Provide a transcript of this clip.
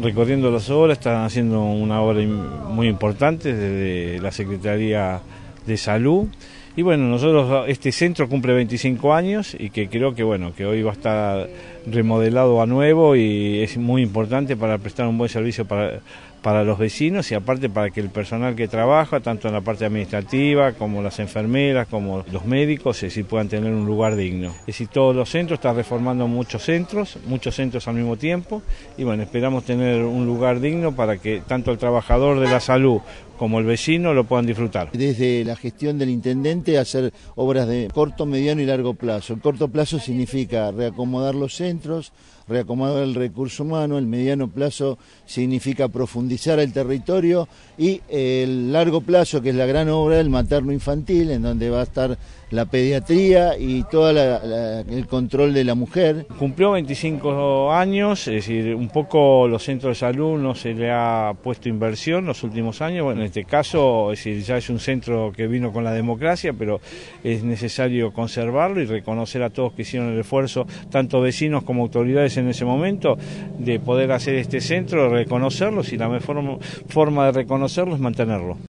Recorriendo las obras, están haciendo una obra muy importante desde la Secretaría de Salud. Y bueno, nosotros, este centro cumple 25 años y que creo que bueno, que hoy va a estar remodelado a nuevo y es muy importante para prestar un buen servicio para, para los vecinos y aparte para que el personal que trabaja, tanto en la parte administrativa como las enfermeras, como los médicos, es puedan tener un lugar digno. Es decir, todos los centros, están reformando muchos centros, muchos centros al mismo tiempo y bueno, esperamos tener un lugar digno para que tanto el trabajador de la salud como el vecino lo puedan disfrutar. Desde la gestión del intendente hacer obras de corto, mediano y largo plazo. El corto plazo significa reacomodar los reacomodar el recurso humano, el mediano plazo significa profundizar el territorio y el largo plazo, que es la gran obra del materno infantil, en donde va a estar la pediatría y todo el control de la mujer. Cumplió 25 años, es decir, un poco los centros de salud no se le ha puesto inversión los últimos años. Bueno, en este caso, es decir, ya es un centro que vino con la democracia, pero es necesario conservarlo y reconocer a todos que hicieron el esfuerzo, tanto vecinos como autoridades en ese momento, de poder hacer este centro, reconocerlos y la mejor forma de reconocerlo es mantenerlo.